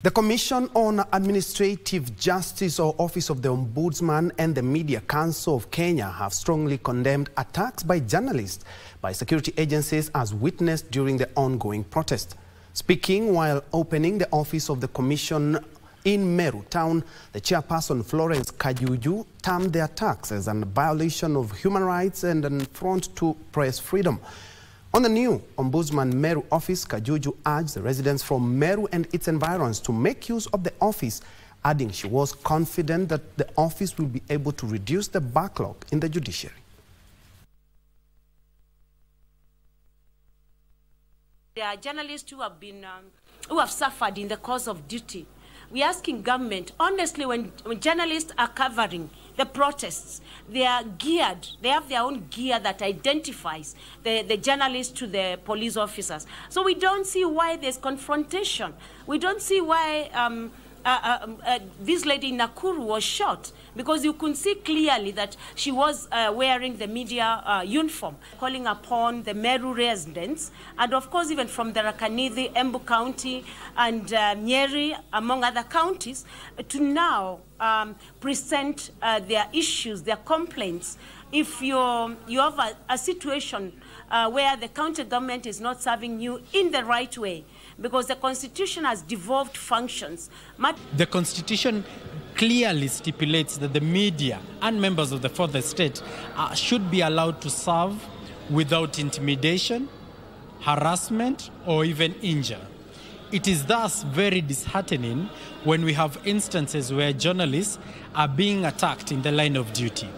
The Commission on Administrative Justice or Office of the Ombudsman and the Media Council of Kenya have strongly condemned attacks by journalists by security agencies as witnessed during the ongoing protest. Speaking while opening the office of the Commission in Meru town, the chairperson Florence Kajuju termed the attacks as a violation of human rights and an affront to press freedom. On the new Ombudsman Meru office, Kajuju urged the residents from Meru and its environs to make use of the office, adding she was confident that the office will be able to reduce the backlog in the judiciary. There are journalists who have been um, who have suffered in the course of duty. We're asking government, honestly, when, when journalists are covering the protests, they are geared, they have their own gear that identifies the, the journalists to the police officers. So we don't see why there's confrontation. We don't see why um, uh, uh, uh, this lady in Nakuru was shot because you could see clearly that she was uh, wearing the media uh, uniform, calling upon the Meru residents, and of course even from Tharaka-Nithi, Embu County, and uh, Nyeri, among other counties, to now um, present their issues, their complaints. If you're, you have a, a situation where the county government is not serving you in the right way, because the constitution has devolved functions. The constitution clearly stipulates that the media and members of the fourth estate uh, should be allowed to serve without intimidation, harassment, or even injury. It is thus very disheartening when we have instances where journalists are being attacked in the line of duty.